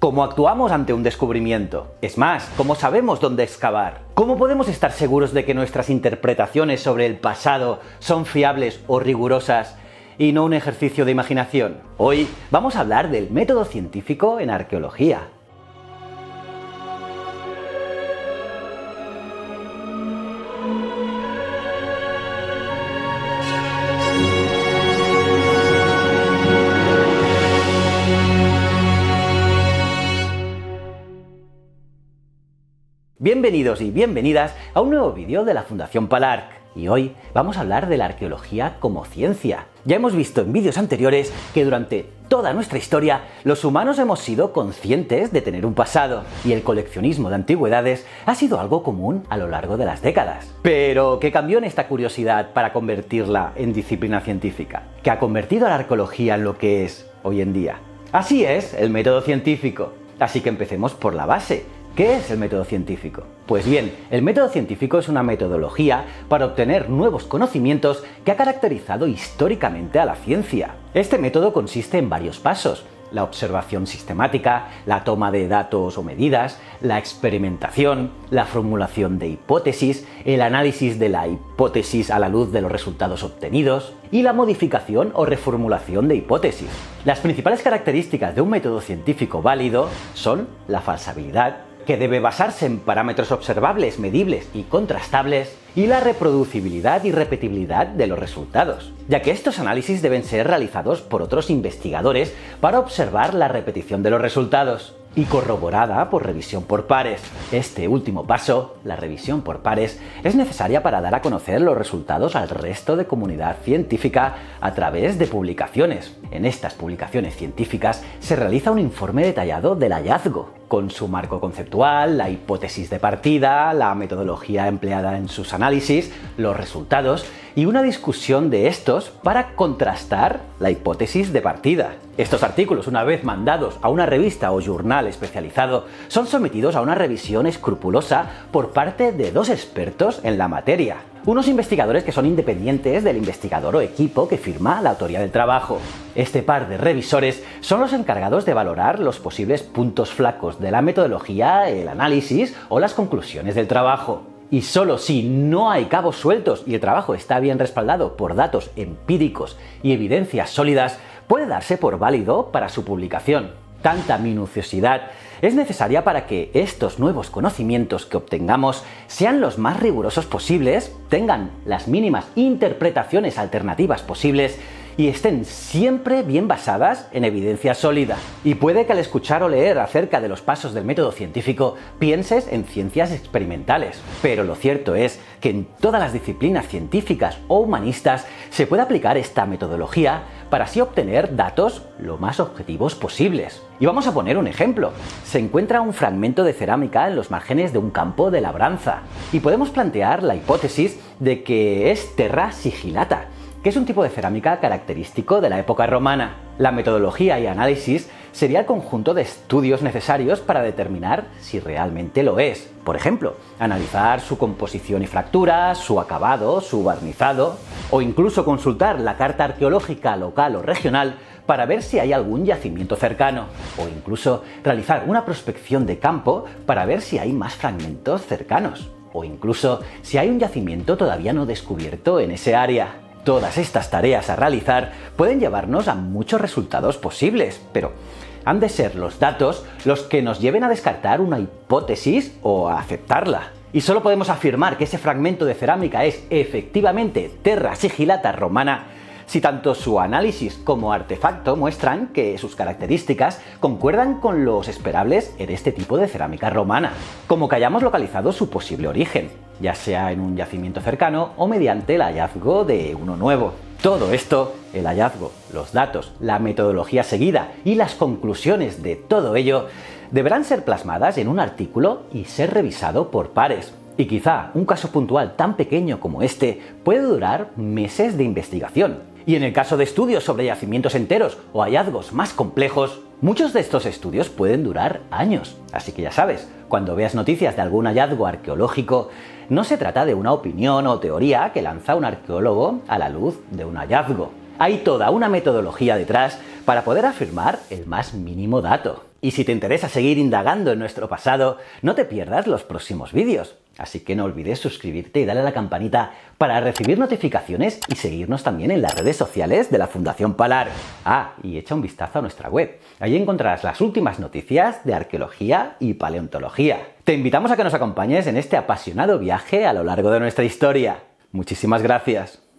¿Cómo actuamos ante un descubrimiento? Es más, ¿cómo sabemos dónde excavar? ¿Cómo podemos estar seguros de que nuestras interpretaciones sobre el pasado son fiables o rigurosas y no un ejercicio de imaginación? Hoy vamos a hablar del método científico en arqueología. Bienvenidos y bienvenidas a un nuevo vídeo de la Fundación Palarc. Y hoy vamos a hablar de la arqueología como ciencia. Ya hemos visto en vídeos anteriores que durante toda nuestra historia los humanos hemos sido conscientes de tener un pasado y el coleccionismo de antigüedades ha sido algo común a lo largo de las décadas. Pero, ¿qué cambió en esta curiosidad para convertirla en disciplina científica? ¿Qué ha convertido a la arqueología en lo que es hoy en día? Así es, el método científico. Así que empecemos por la base. ¿Qué es el método científico? Pues bien, el método científico es una metodología para obtener nuevos conocimientos que ha caracterizado históricamente a la ciencia. Este método consiste en varios pasos, la observación sistemática, la toma de datos o medidas, la experimentación, la formulación de hipótesis, el análisis de la hipótesis a la luz de los resultados obtenidos y la modificación o reformulación de hipótesis. Las principales características de un método científico válido son la falsabilidad, que debe basarse en parámetros observables, medibles y contrastables, y la reproducibilidad y repetibilidad de los resultados, ya que estos análisis deben ser realizados por otros investigadores para observar la repetición de los resultados y corroborada por revisión por pares. Este último paso, la revisión por pares, es necesaria para dar a conocer los resultados al resto de comunidad científica a través de publicaciones. En estas publicaciones científicas se realiza un informe detallado del hallazgo, con su marco conceptual, la hipótesis de partida, la metodología empleada en sus análisis, los resultados y una discusión de estos para contrastar la hipótesis de partida. Estos artículos, una vez mandados a una revista o journal especializado, son sometidos a una revisión escrupulosa por parte de dos expertos en la materia. Unos investigadores que son independientes del investigador o equipo que firma la autoría del trabajo. Este par de revisores son los encargados de valorar los posibles puntos flacos de la metodología, el análisis o las conclusiones del trabajo y solo si no hay cabos sueltos y el trabajo está bien respaldado por datos empíricos y evidencias sólidas, puede darse por válido para su publicación. Tanta minuciosidad es necesaria para que estos nuevos conocimientos que obtengamos sean los más rigurosos posibles, tengan las mínimas interpretaciones alternativas posibles y estén siempre bien basadas en evidencia sólida. Y puede que al escuchar o leer acerca de los pasos del método científico pienses en ciencias experimentales, pero lo cierto es que en todas las disciplinas científicas o humanistas se puede aplicar esta metodología para así obtener datos lo más objetivos posibles. Y vamos a poner un ejemplo. Se encuentra un fragmento de cerámica en los márgenes de un campo de labranza y podemos plantear la hipótesis de que es terra sigilata que es un tipo de cerámica característico de la época romana. La metodología y análisis sería el conjunto de estudios necesarios para determinar si realmente lo es. Por ejemplo, analizar su composición y fractura, su acabado, su barnizado, o incluso consultar la carta arqueológica local o regional para ver si hay algún yacimiento cercano, o incluso realizar una prospección de campo para ver si hay más fragmentos cercanos, o incluso si hay un yacimiento todavía no descubierto en ese área. Todas estas tareas a realizar pueden llevarnos a muchos resultados posibles, pero han de ser los datos los que nos lleven a descartar una hipótesis o a aceptarla. Y solo podemos afirmar que ese fragmento de cerámica es efectivamente terra sigilata romana si tanto su análisis como artefacto muestran que sus características concuerdan con los esperables en este tipo de cerámica romana, como que hayamos localizado su posible origen, ya sea en un yacimiento cercano o mediante el hallazgo de uno nuevo. Todo esto, el hallazgo, los datos, la metodología seguida y las conclusiones de todo ello, deberán ser plasmadas en un artículo y ser revisado por pares. Y quizá un caso puntual tan pequeño como este puede durar meses de investigación, y en el caso de estudios sobre yacimientos enteros o hallazgos más complejos, muchos de estos estudios pueden durar años. Así que ya sabes, cuando veas noticias de algún hallazgo arqueológico, no se trata de una opinión o teoría que lanza un arqueólogo a la luz de un hallazgo. Hay toda una metodología detrás para poder afirmar el más mínimo dato. Y si te interesa seguir indagando en nuestro pasado, no te pierdas los próximos vídeos. Así que no olvides suscribirte y darle a la campanita para recibir notificaciones y seguirnos también en las redes sociales de la Fundación Palar. Ah, y echa un vistazo a nuestra web. Allí encontrarás las últimas noticias de arqueología y paleontología. Te invitamos a que nos acompañes en este apasionado viaje a lo largo de nuestra historia. Muchísimas gracias.